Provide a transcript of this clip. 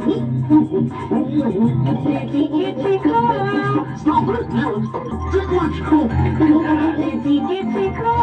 Kitty. Stop it! you.